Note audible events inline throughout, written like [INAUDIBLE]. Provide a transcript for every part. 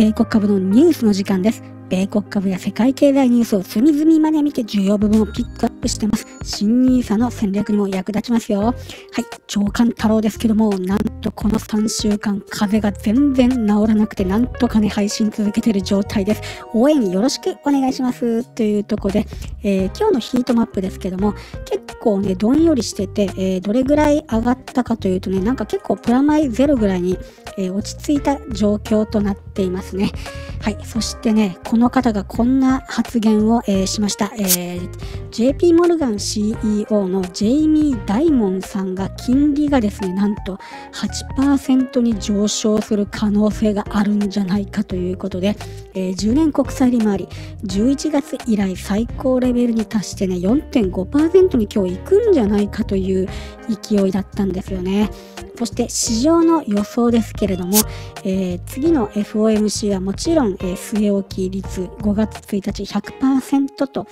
米国株のニュースの時間です。米国株や世界経済ニュースを隅々まで見て重要部分をピックアップしてます。新ニーサの戦略にも役立ちますよ。はい、長官太郎ですけども、なんとこの3週間、風が全然治らなくて、なんとかね、配信続けてる状態です。応援よろしくお願いします。というとこで、えー、今日のヒートマップですけども、結構ね、どんよりしてて、えー、どれぐらい上がったかというとね、なんか結構プラマイゼロぐらいに、えー、落ち着いた状況となっていますね。はい、そしてね、この方がこんな発言を、えー、しました、えー、JP モルガン CEO のジェイミー・ダイモンさんが金利がですね、なんと8%に上昇する可能性があるんじゃないかということで、えー、10年国債利回り、11月以来最高レベルに達してね、4.5%に今日行くんじゃないかという勢いだったんですよね。そして市場の予想ですけれども、えー、次の FOMC はもちろん、えー、据え置き率5月1日100%と、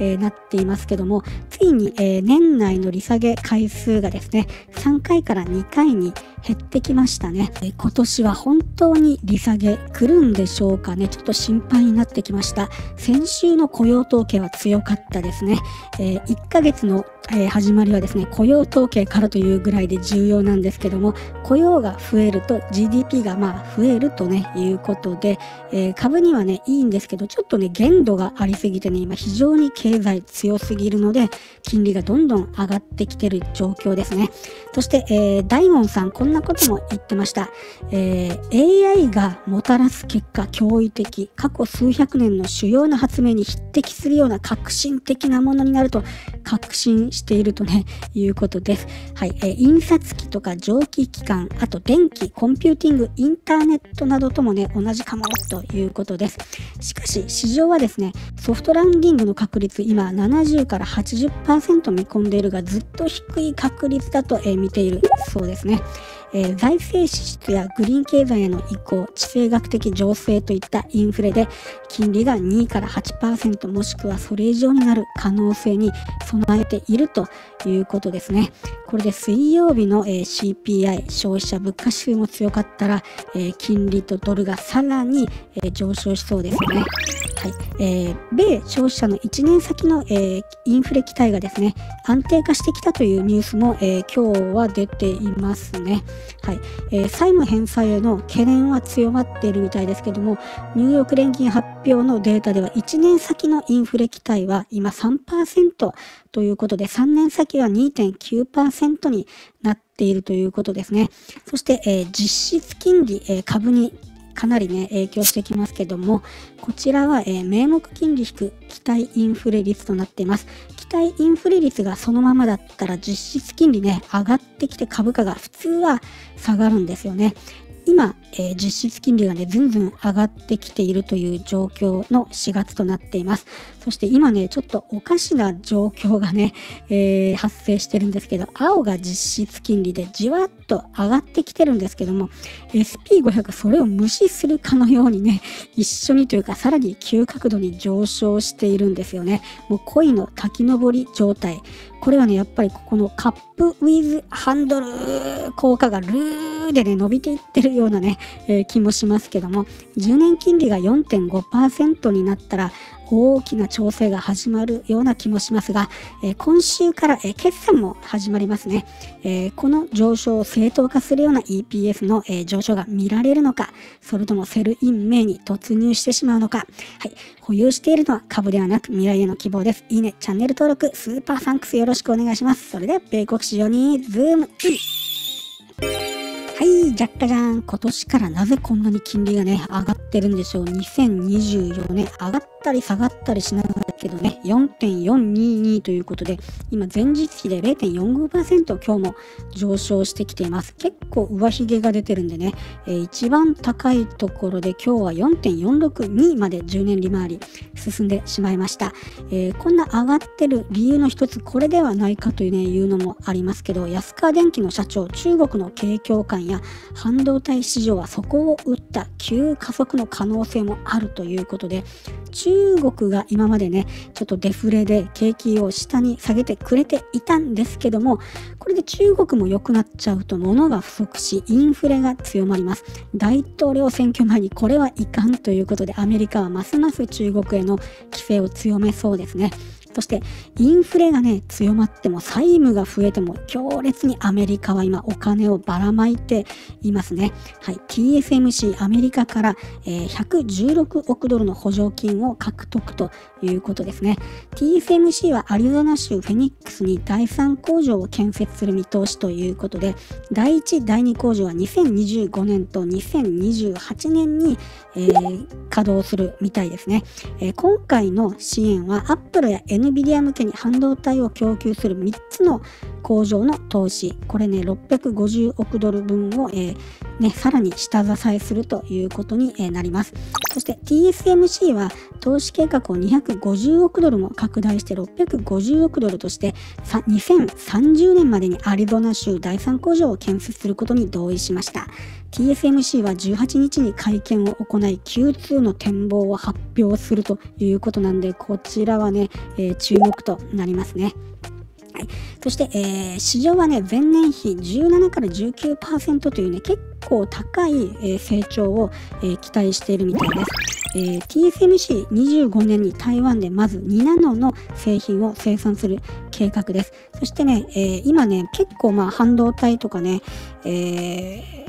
えー、なっていますけども、ついに、え年内の利下げ回数がですね、3回から2回に減ってきましたね。今年は本当に利下げ来るんでしょうかね。ちょっと心配になってきました。先週の雇用統計は強かったですね。え1ヶ月のえー、始まりはですね雇用統計からというぐらいで重要なんですけども雇用が増えると GDP がまあ増えるとねいうことで、えー、株にはねいいんですけどちょっとね限度がありすぎてね今非常に経済強すぎるので金利がどんどん上がってきてる状況ですねそして、えー、大門さんこんなことも言ってました、えー、AI がもたらす結果驚異的過去数百年の主要な発明に匹敵するような革新的なものになると確信しているとね、[LAUGHS] いうことです。はい。えー、印刷機とか蒸気機関、あと電気、コンピューティング、インターネットなどともね、同じかもということです。しかし、市場はですね、ソフトランディングの確率、今70から80%見込んでいるが、ずっと低い確率だと、えー、見ているそうですね。えー、財政支出やグリーン経済への移行、地政学的情勢といったインフレで金利が2から8%もしくはそれ以上になる可能性に備えているということですね。これで水曜日の、えー、CPI 消費者物価指数も強かったら、えー、金利とドルがさらに、え、上昇しそうですね。はいえー、米消費者の1年先の、え、インフレ期待がですね安定化してきたというニュースも、えー、今日は出ていますね。はいえー、債務返済への懸念は強まっているみたいですけどもニューヨーク連銀発表のデータでは1年先のインフレ期待は今3%ということで3年先は2.9%になっているということですね。そして、えー、実質金利、えー、株にかなりね、影響してきますけども、こちらは、えー、名目金利引く期待インフレ率となっています。期待インフレ率がそのままだったら実質金利ね、上がってきて株価が普通は下がるんですよね。今、えー、実質金利がね、ずんずん上がってきているという状況の4月となっています。そして今ね、ちょっとおかしな状況がね、えー、発生してるんですけど、青が実質金利でじわっと上がってきてるんですけども、SP500 それを無視するかのようにね、一緒にというかさらに急角度に上昇しているんですよね。もう恋の滝登り状態。これはね、やっぱりここのカップウィズハンドル効果がルーでね、伸びていってるようなね、えー、気もしますけども、10年金利が4.5%になったら、大きな調整が始まるような気もしますが、えー、今週から、えー、決算も始まりますね、えー、この上昇を正当化するような EPS の、え上昇が見られるのか、それともセルイン名に突入してしまうのか、はい、保有しているのは株ではなく未来への希望です。いいね、チャンネル登録、 Super Thanks よろしくお願いします。それでは、米国市場にズームインはい、じゃっかじゃん。今年からなぜこんなに金利がね、上がってるんでしょう。2024年、上がっったり下がったりしながらだけどね、4.422ということで、今前日比で0.45%今日も上昇してきています。結構上髭が出てるんでね、えー、一番高いところで今日は4.462まで10年利回り進んでしまいました。えー、こんな上がってる理由の一つ、これではないかというね、いうのもありますけど、安川電機の社長、中国の景況感や半導体市場はそこを打った急加速の可能性もあるということで中中国が今までね、ちょっとデフレで景気を下に下げてくれていたんですけども、これで中国も良くなっちゃうと物が不足し、インフレが強まります。大統領選挙前にこれはいかんということで、アメリカはますます中国への規制を強めそうですね。そしてインフレがね強まっても債務が増えても強烈にアメリカは今お金をばらまいていますね。はい、TSMC アメリカから、えー、116億ドルの補助金を獲得ということですね。TSMC はアリゾナ州フェニックスに第3工場を建設する見通しということで第1第2工場は2025年と2028年に、えー、稼働するみたいですね。えー、今回の支援はアップルや N NVIDIA 向けに半導体を供給する3つの工場の投資、これね、650億ドル分を、えー、ね、さらに下支えするということに、なります。そして TSMC は投資計画を250億ドルも拡大して650億ドルとして2030年までにアリゾナ州第3工場を建設することに同意しました。TSMC は18日に会見を行い Q2 の展望を発表するということなんでこちらはね、えー、注目となりますね。はい、そして、えー、市場はね、前年比17から19%というね、結構高い、えー、成長を、えー、期待しているみたいです。えー、TSMC25 年に台湾でまず2ナノの製品を生産する計画です。そしてね、えー、今ね、結構まあ半導体とかね、えー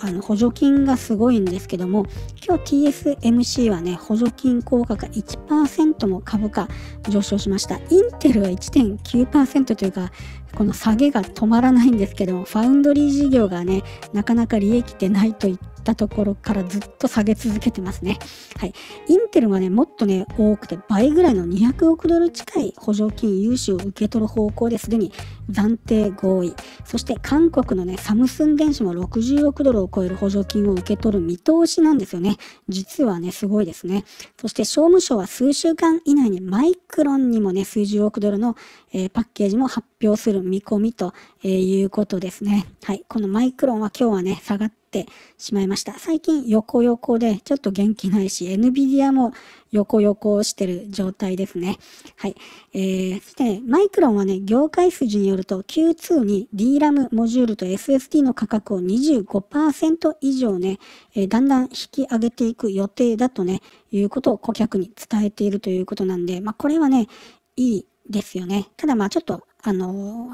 あの補助金がすごいんですけども今日 TSMC はね補助金効果が1%も株価上昇しました。インテルは1.9%というかこの下げが止まらないんですけどファウンドリー事業がねなかなか利益でないといったったところからずっと下げ続けてますね。はい。インテルはね、もっとね、多くて倍ぐらいの200億ドル近い補助金融資を受け取る方向ですでに暫定合意。そして韓国のね、サムスン電子も60億ドルを超える補助金を受け取る見通しなんですよね。実はね、すごいですね。そして商務省は数週間以内にマイクロンにもね、数十億ドルの、えー、パッケージも発表する見込みと、いうことですね。はい。このマイクロンは今日はね、下がってしまいました。最近横横でちょっと元気ないし、NVIDIA も横横してる状態ですね。はい。えー、そして、マイクロンはね、業界筋によると Q2 に DRAM モジュールと SSD の価格を25%以上ね、えー、だんだん引き上げていく予定だとね、いうことを顧客に伝えているということなんで、まあこれはね、いいですよね。ただまあちょっと、あの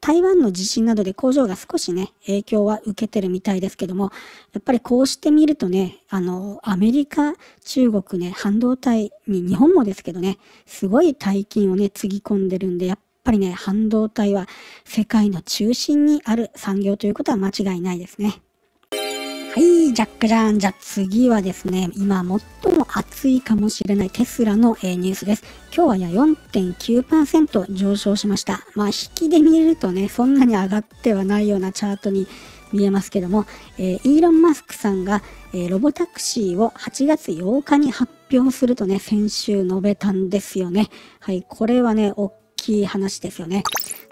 台湾の地震などで工場が少しね、影響は受けてるみたいですけども、やっぱりこうしてみるとね、あの、アメリカ、中国ね、半導体に、日本もですけどね、すごい大金をね、つぎ込んでるんで、やっぱりね、半導体は世界の中心にある産業ということは間違いないですね。はい、ジャックジャン。じゃ次はですね、今最も熱いかもしれないテスラの、えー、ニュースです。今日はや4.9%上昇しました。まあ引きで見るとね、そんなに上がってはないようなチャートに見えますけども、えー、イーロン・マスクさんが、えー、ロボタクシーを8月8日に発表するとね、先週述べたんですよね。はい、これはね、大きい話ですよね。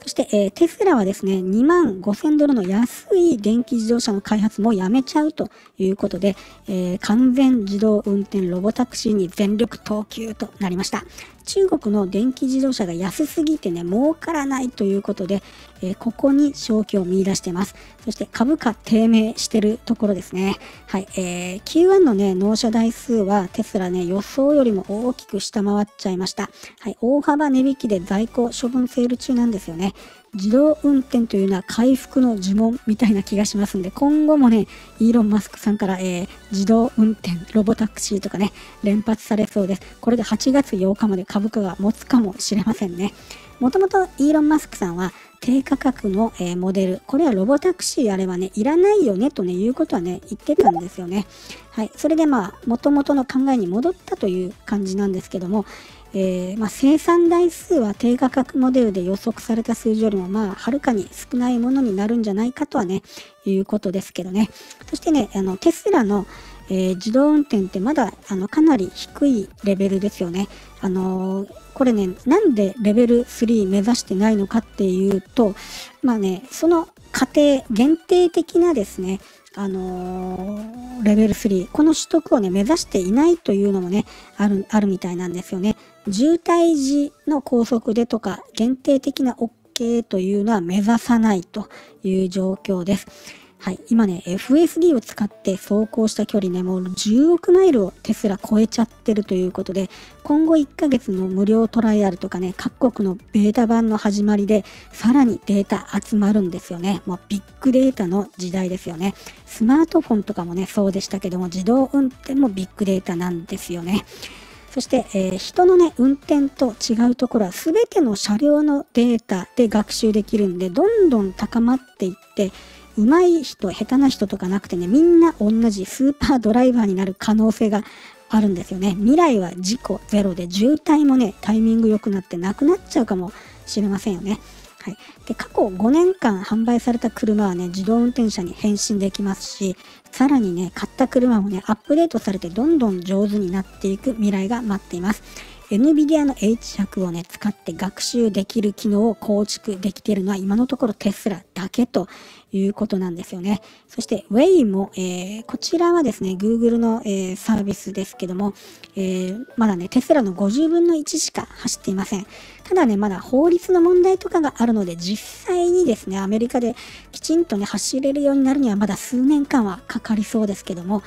そして、えー、テスラはですね、2万5000ドルの安い電気自動車の開発もやめちゃうということで、えー、完全自動運転ロボタクシーに全力投球となりました。中国の電気自動車が安すぎてね、儲からないということで、えー、ここに消去を見出してます。そして株価低迷してるところですね。はい、えー、Q1 のね、納車台数はテスラね、予想よりも大きく下回っちゃいました。はい、大幅値引きで在庫処分セール中なんですよね。自動運転というのは回復の呪文みたいな気がしますんで、今後もね、イーロン・マスクさんから、えー、自動運転、ロボタクシーとかね、連発されそうです。これで8月8日まで株価が持つかもしれませんね。もともとイーロン・マスクさんは低価格の、えー、モデル、これはロボタクシーあればね、いらないよねとね、いうことはね、言ってたんですよね。はい。それでまあ、元々の考えに戻ったという感じなんですけども、えー、まあ、生産台数は低価格モデルで予測された数字よりもまあはるかに少ないものになるんじゃないかとはねいうことですけどねそしてねあのテスラの、えー、自動運転ってまだあのかなり低いレベルですよねあのー、これねなんでレベル3目指してないのかっていうとまあねその過程限定的なですねあのー、レベル3、この取得をね、目指していないというのもね、ある、あるみたいなんですよね。渋滞時の高速でとか、限定的な OK というのは目指さないという状況です。はい、今ね、FSD を使って走行した距離ね、もう10億マイルをテスラ超えちゃってるということで、今後1ヶ月の無料トライアルとかね、各国のベータ版の始まりで、さらにデータ集まるんですよね。もうビッグデータの時代ですよね。スマートフォンとかもね、そうでしたけども、自動運転もビッグデータなんですよね。そして、えー、人のね、運転と違うところは全ての車両のデータで学習できるんで、どんどん高まっていって、上手い人、下手な人とかなくてね、みんな同じスーパードライバーになる可能性があるんですよね。未来は事故ゼロで渋滞もね、タイミング良くなってなくなっちゃうかもしれませんよね。はい、で過去5年間販売された車はね自動運転車に変身できますしさらにね買った車もねアップデートされてどんどん上手になっていく未来が待っています NVIDIA の H100 をね使って学習できる機能を構築できているのは今のところテスラだけということなんですよね。そして Way も、えー、こちらはですね、Google の、えー、サービスですけども、えー、まだね、テスラの50分の1しか走っていません。ただね、まだ法律の問題とかがあるので、実際にですね、アメリカできちんとね、走れるようになるにはまだ数年間はかかりそうですけども、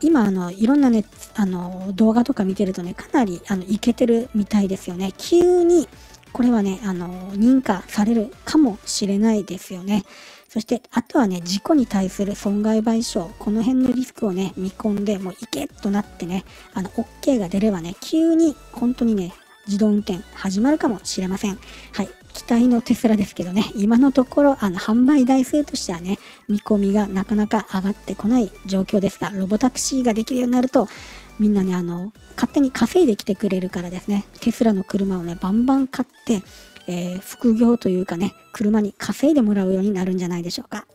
今、あの、いろんなね、あの、動画とか見てるとね、かなり、あの、いけてるみたいですよね。急に、これはね、あの、認可されるかもしれないですよね。そして、あとはね、事故に対する損害賠償、この辺のリスクをね、見込んで、もういけとなってね、あの、OK が出ればね、急に、本当にね、自動運転始まるかもしれません。はい。期待のテスラですけどね、今のところ、あの、販売台数としてはね、見込みがなかなか上がってこない状況ですが、ロボタクシーができるようになると、みんなね、あの、勝手に稼いできてくれるからですね、テスラの車をね、バンバン買って、えー、副業というかね、車に稼いでもらうようになるんじゃないでしょうか。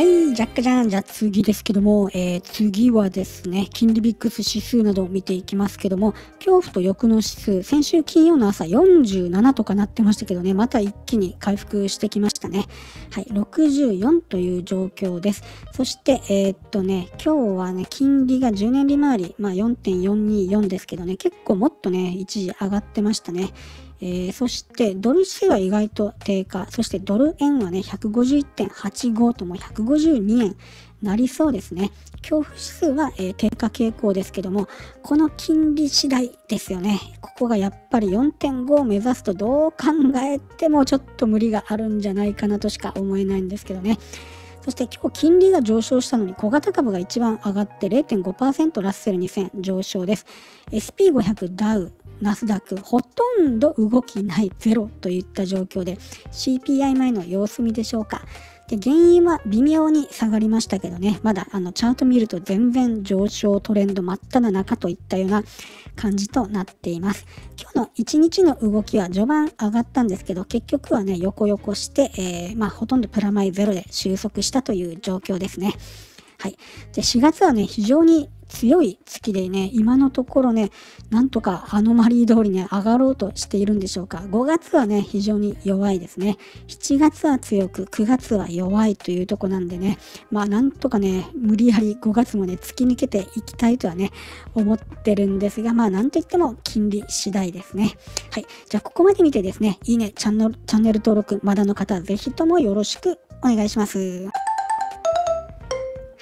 はい、ジャックじゃん。じゃあ次ですけども、えー、次はですね、金利ビックス指数などを見ていきますけども、恐怖と欲の指数、先週金曜の朝47とかなってましたけどね、また一気に回復してきましたね。はい、64という状況です。そして、えー、っとね、今日はね、金利が10年利回り、まあ4.424ですけどね、結構もっとね、一時上がってましたね。えー、そしてドル指数は意外と低下。そしてドル円はね、151.85とも152円なりそうですね。恐怖指数は、えー、低下傾向ですけども、この金利次第ですよね。ここがやっぱり4.5を目指すとどう考えてもちょっと無理があるんじゃないかなとしか思えないんですけどね。そして今日金利が上昇したのに小型株が一番上がって0.5%ラッセル2000上昇です。SP500 ダウナスダックほとんど動きないゼロといった状況で CPI 前の様子見でしょうか。で原因は微妙に下がりましたけどね、まだあのチャート見ると全然上昇トレンド真っ只中といったような感じとなっています。今日の1日の動きは序盤上がったんですけど、結局はね、横横して、えー、まあ、ほとんどプラマイゼロで収束したという状況ですね。はい。で、4月はね、非常に強い月でね、今のところね、なんとかアノマリー通りね、上がろうとしているんでしょうか。5月はね、非常に弱いですね。7月は強く、9月は弱いというとこなんでね、まあなんとかね、無理やり5月もね、突き抜けていきたいとはね、思ってるんですが、まあなんといっても金利次第ですね。はい。じゃあここまで見てですね、いいね、チャンネル、チャンネル登録、まだの方、ぜひともよろしくお願いします。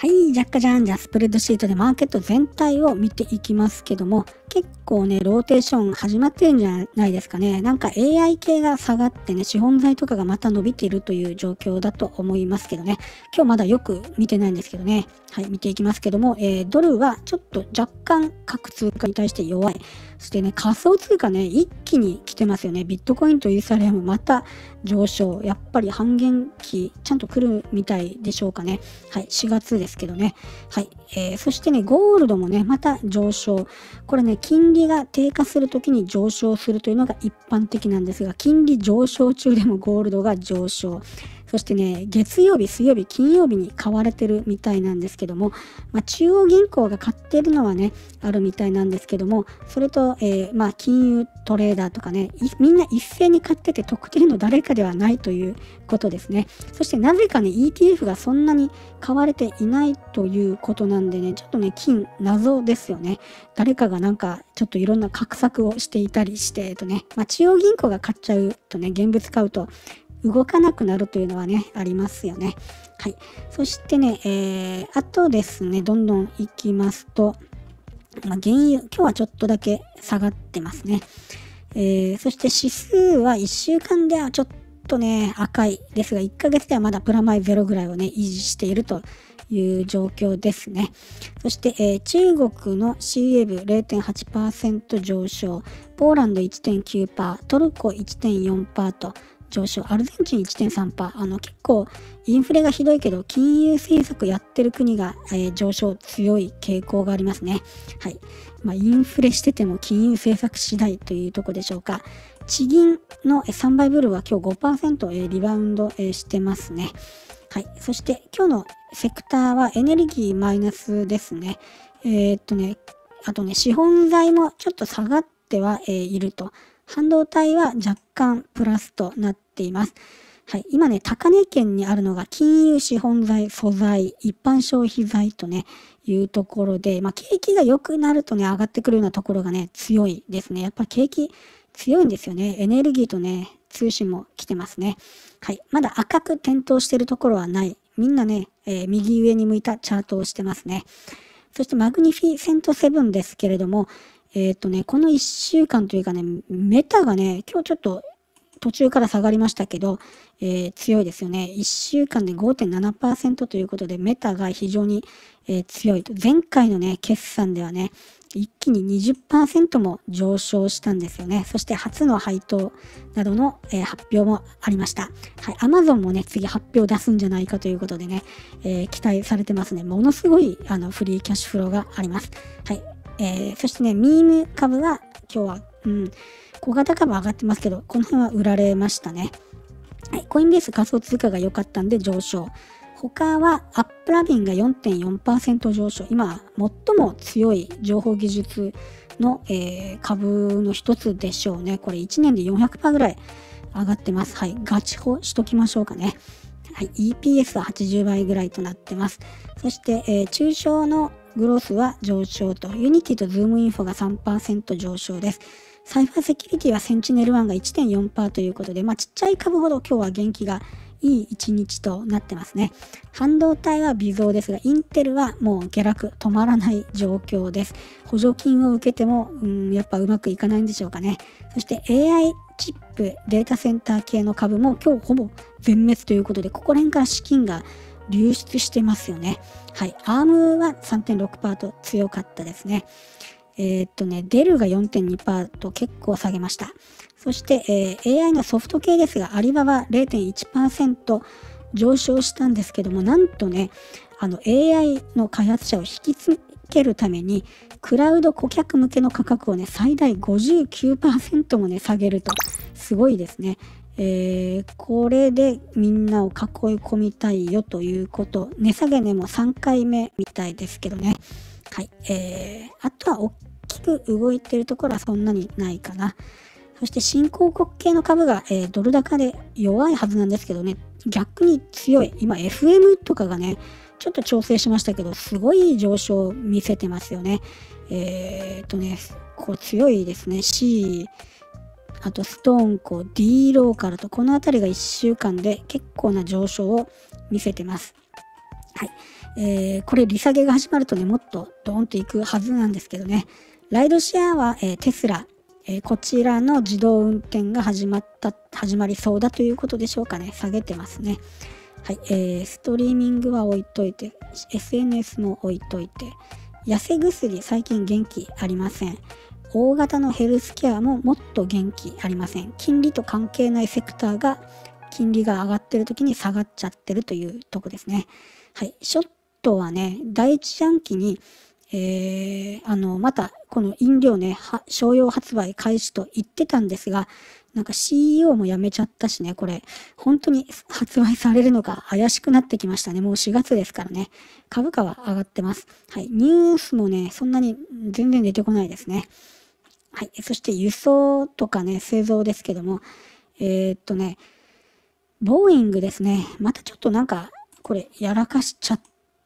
はい、ジャッカジャン、じゃあスプレッドシートでマーケット全体を見ていきますけども、結構ね、ローテーション始まってるんじゃないですかね。なんか AI 系が下がってね、資本財とかがまた伸びているという状況だと思いますけどね。今日まだよく見てないんですけどね。はい、見ていきますけども、えー、ドルはちょっと若干各通貨に対して弱い。そしてね、仮想通貨ね、一気に来てますよね。ビットコインとイーサリアムまた上昇。やっぱり半減期、ちゃんと来るみたいでしょうかね。はい、4月ですけどね。はい、えー、そしてね、ゴールドもね、また上昇。これね、金利が低下するときに上昇するというのが一般的なんですが、金利上昇中でもゴールドが上昇。そしてね、月曜日、水曜日、金曜日に買われてるみたいなんですけども、まあ、中央銀行が買ってるのはね、あるみたいなんですけども、それと、えー、まあ、金融トレーダーとかね、みんな一斉に買ってて特定の誰かではないということですね。そしてなぜかね、ETF がそんなに買われていないということなんでね、ちょっとね、金、謎ですよね。誰かがなんか、ちょっといろんな画策をしていたりして、えっとね、まあ、中央銀行が買っちゃうとね、現物買うと、動かなくなるというのはね、ありますよね。はい。そしてね、えー、あとですね、どんどんいきますと、まあ、原油、今日はちょっとだけ下がってますね。えー、そして指数は1週間ではちょっとね、赤いですが、1ヶ月ではまだプラマイゼロぐらいをね、維持しているという状況ですね。そして、えー、中国の CA 部0.8%上昇、ポーランド1.9%、トルコ1.4%と、上昇、アルゼンチン1.3%、あの結構インフレがひどいけど、金融政策やってる国が、えー、上昇強い傾向がありますね。はい。まあ、インフレしてても金融政策次第というとこでしょうか。地銀の3倍ブルーは今日5%、えー、リバウンド、えー、してますね。はい。そして今日のセクターはエネルギーマイナスですね。えー、っとね、あとね、資本財もちょっと下がっては、え、いると。半導体は若干プラスとなっています。はい。今ね、高値圏にあるのが金融資本財、素材、一般消費財とね、いうところで、まあ、景気が良くなるとね、上がってくるようなところがね、強いですね。やっぱ景気強いんですよね。エネルギーとね、通信も来てますね。はい。まだ赤く点灯してるところはない。みんなね、えー、右上に向いたチャートをしてますね。そしてマグニフィセント7ですけれども、えっ、ー、とね、この1週間というかね、メタがね、今日ちょっと途中から下がりましたけど、えー、強いですよね。1週間で5.7%ということで、メタが非常に、えー、強いと。前回のね、決算ではね、一気に20%も上昇したんですよね。そして初の配当などの、えー、発表もありました。はい。アマゾンもね、次発表出すんじゃないかということでね、え、期待されてますね。ものすごい、あの、フリーキャッシュフローがあります。はい。えー、そしてね、ミーム株は今日は、うん、小型株上がってますけど、この辺は売られましたね。はい、コインベース仮想通貨が良かったんで上昇。他は AppLovin が4.4%上昇。今、最も強い情報技術の、えー、株の一つでしょうね。これ1年で400%ぐらい上がってます。はい。ガチホしときましょうかね。はい。EPS は80倍ぐらいとなってます。そして、えー、中小のグロースは上昇と、 Unity と ZoomInfo が3%上昇です。サイバーセキュリティは SentinelOne が1.4%ということで、まあ、ちっちゃい株ほど今日は元気がいい一日となってますね。半導体は微増ですが、インテルはもう下落止まらない状況です。補助金を受けても、うん、やっぱうまくいかないんでしょうかね。そして AI チップ、データセンター系の株も今日ほぼ全滅ということで、ここら辺から資金が流出してますよね。はい。アームは3.6%と強かったですね。えー、っとね、デルが4.2%と結構下げました。そして、えー、AI のソフト系ですが、アリババ0.1%上昇したんですけども、なんとね、あの AI の開発者を引きつけるために、クラウド顧客向けの価格をね、最大59%もね、下げると、すごいですね。えー、これでみんなを囲い込みたいよということ、値下げ値も3回目みたいですけどね。はい。えー、あとは大きく動いてるところはそんなにないかな。そして新興国系の株が、えー、ドル高で弱いはずなんですけどね、逆に強い。今 FM とかがね、ちょっと調整しましたけど、すごい上昇を見せてますよね。えー、っとね、こう強いですね。C、あとストーンコ、D ローカルと、この辺りが1週間で結構な上昇を見せてます。はい。えー、これ利下げが始まるとね、もっとドーンといくはずなんですけどね。ライドシェアは、えー、テスラ、えー、こちらの自動運転が始まった、始まりそうだということでしょうかね。下げてますね。はい。えー、ストリーミングは置いといて、SNS も置いといて、痩せ薬最近元気ありません。大型のヘルスケアももっと元気ありません。金利と関係ないセクターが金利が上がってる時に下がっちゃってるというとこですね。はい。ショットはね、第一四半期にえー、あの、また、この飲料ね、商用発売開始と言ってたんですが、なんか CEO も辞めちゃったしね、これ、本当に発売されるのか怪しくなってきましたね。もう4月ですからね。株価は上がってます。はい。ニュースもね、そんなに全然出てこないですね。はい。そして輸送とかね、製造ですけども、えー、っとね、ボーイングですね。またちょっとなんか、これ、やらかしちゃっ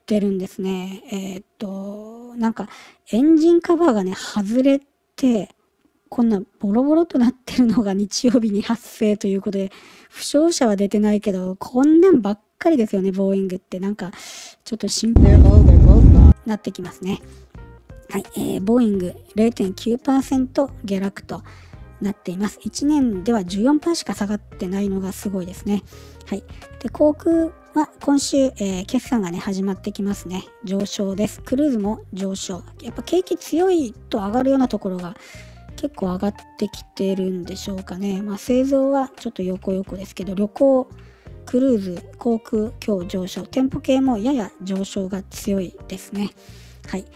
てるんですね。えー、っと、なんか、エンジンカバーがね、外れて、こんなボロボロとなってるのが [LAUGHS] 日曜日に発生ということで、負傷者は出てないけど、こんなんばっかりですよね、ボーイングって。なんか、ちょっと心配になってきますね。はい、えー、ボーイング0.9%下落となっています。1年では14%しか下がってないのがすごいですね。はい。で、航空は今週、えー、決算がね、始まってきますね。上昇です。クルーズも上昇。やっぱ景気強いと上がるようなところが結構上がってきてるんでしょうかね。まあ、製造はちょっと横横ですけど、旅行、クルーズ、航空、今日上昇、店舗系もやや上昇が強いですね。はい。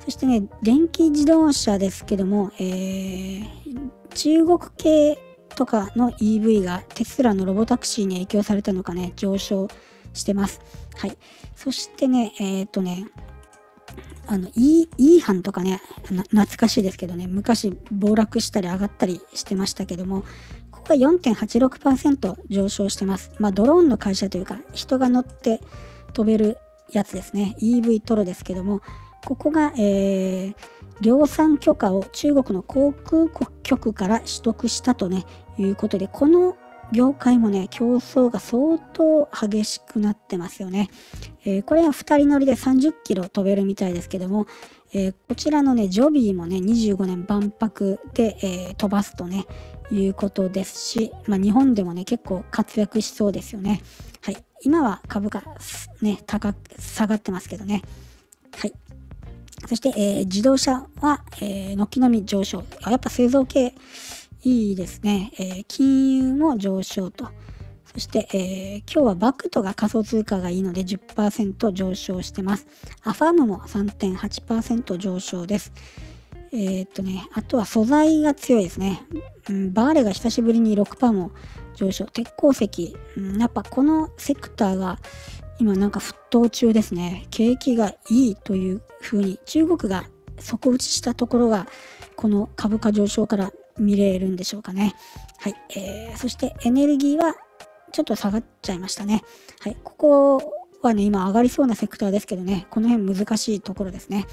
そしてね、電気自動車ですけども、えー、中国系とかの EV がテスラのロボタクシーに影響されたのかね、上昇してます。はい。そしてね、えっ、とね、あの、E、E 班とかね、懐かしいですけどね、昔暴落したり上がったりしてましたけども、ここが4.86%上昇してます。まあ、ドローンの会社というか、人が乗って飛べるやつですね。EV トロですけども、ここが、えー、量産許可を中国の航空局から取得したとね、いうことで、この業界もね、競争が相当激しくなってますよね。えー、これは2人乗りで30キロ飛べるみたいですけども、えー、こちらのね、ジョビーもね、25年万博で、えー、飛ばすとね、いうことですし、まあ、日本でもね、結構活躍しそうですよね。はい。今は株価、ね、高、下がってますけどね。はい。そして、えー、自動車は、えー、軒並み上昇。やっぱ製造系、いいですね。えー、金融も上昇と。そして、えー、今日はバクトが仮想通貨がいいので10%上昇してます。アファームも3.8%上昇です。えー、っとね、あとは素材が強いですね。うん、バーレが久しぶりに6%も上昇。鉄鉱石、うん、やっぱこのセクターが今なんか沸騰中ですね。景気がいいというふうに中国が底打ちしたところがこの株価上昇から見れるんでしょうかね。はい。えー、そしてエネルギーはちょっと下がっちゃいましたね。はい。ここはね、今上がりそうなセクターですけどね、この辺難しいところですね。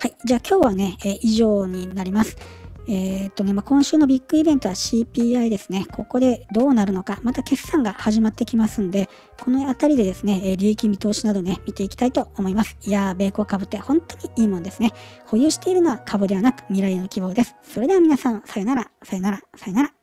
はい。じゃあ今日はね、えー、以上になります。えー、っとね、まあ、今週のビッグイベントは CPI ですね。ここでどうなるのか、また決算が始まってきますんで、このあたりでですね、え利益見通しなどね、見ていきたいと思います。いやー、米国株って本当にいいもんですね。保有しているのは株ではなく未来の希望です。それでは皆さん、さよなら、さよなら、さよなら。